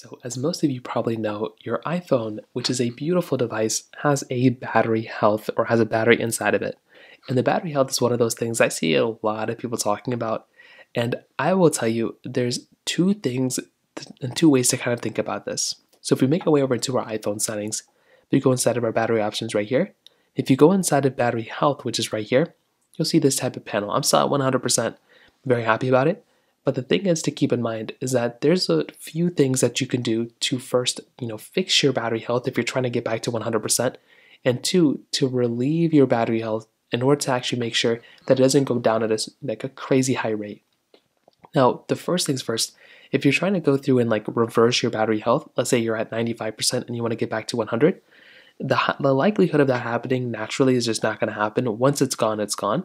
So, as most of you probably know, your iPhone, which is a beautiful device, has a battery health or has a battery inside of it. And the battery health is one of those things I see a lot of people talking about. And I will tell you, there's two things and two ways to kind of think about this. So, if we make our way over to our iPhone settings, we go inside of our battery options right here. If you go inside of battery health, which is right here, you'll see this type of panel. I'm still at 100%, very happy about it. But the thing is to keep in mind is that there's a few things that you can do to first, you know, fix your battery health if you're trying to get back to 100%, and two, to relieve your battery health in order to actually make sure that it doesn't go down at a, like a crazy high rate. Now, the first things first, if you're trying to go through and like reverse your battery health, let's say you're at 95% and you want to get back to 100, the, the likelihood of that happening naturally is just not going to happen. Once it's gone, it's gone.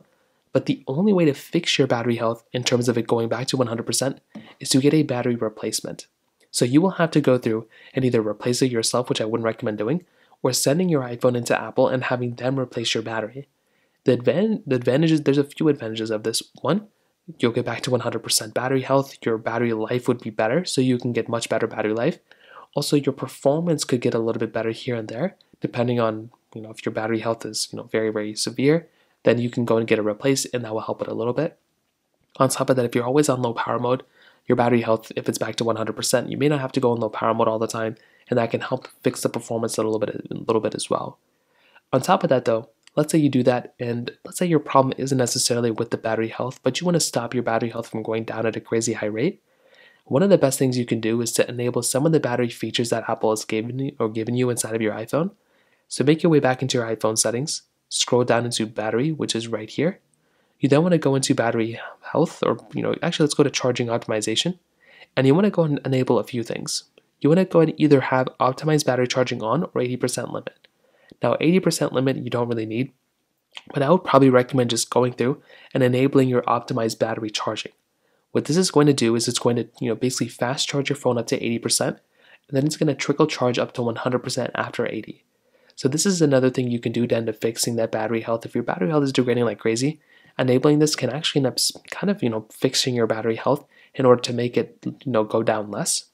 But the only way to fix your battery health in terms of it going back to 100% is to get a battery replacement. So you will have to go through and either replace it yourself, which I wouldn't recommend doing, or sending your iPhone into Apple and having them replace your battery. The, advan- the advantages, there's a few advantages of this. One, you'll get back to 100% battery health. Your battery life would be better, so you can get much better battery life. Also, your performance could get a little bit better here and there, depending on you know if your battery health is you know very very severe then you can go and get it replaced and that will help it a little bit. On top of that, if you're always on low power mode, your battery health, if it's back to 100%, you may not have to go in low power mode all the time, and that can help fix the performance a little bit, a little bit as well. On top of that, though, let's say you do that, and let's say your problem isn't necessarily with the battery health, but you want to stop your battery health from going down at a crazy high rate. One of the best things you can do is to enable some of the battery features that Apple has given you or given you inside of your iPhone. So make your way back into your iPhone settings, scroll down into battery, which is right here. You then want to go into battery health, or you know, actually let's go to charging optimization. And you want to go and enable a few things. You want to go and either have optimized battery charging on or 80% limit. Now 80% limit you don't really need, but I would probably recommend just going through and enabling your optimized battery charging. What this is going to do is it's going to, you know, basically fast charge your phone up to 80%, and then it's going to trickle charge up to 100% after 80. So this is another thing you can do to end up fixing that battery health. If your battery health is degrading like crazy, enabling this can actually end up kind of, you know, fixing your battery health in order to make it, you know, go down less.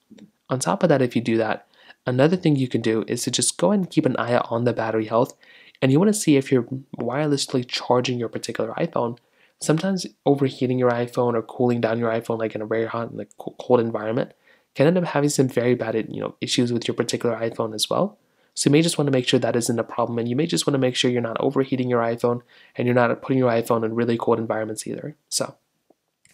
On top of that, if you do that, another thing you can do is to just go and keep an eye on the battery health. And you want to see if you're wirelessly charging your particular iPhone. Sometimes overheating your iPhone or cooling down your iPhone, like in a very hot, and like cold environment, can end up having some very bad, you know, issues with your particular iPhone as well. So you may just want to make sure that isn't a problem, and you may just want to make sure you're not overheating your iPhone and you're not putting your iPhone in really cold environments either. So,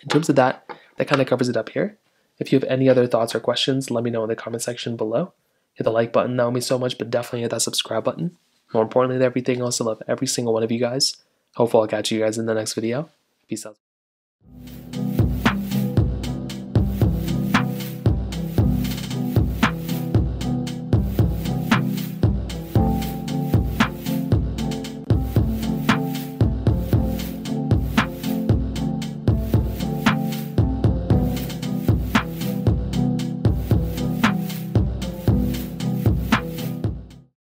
in terms of that, that kind of covers it up here. If you have any other thoughts or questions, let me know in the comment section below. Hit the like button, that would mean so much, but definitely hit that subscribe button. More importantly than everything else, I love every single one of you guys. Hopefully I'll catch you guys in the next video. Peace out.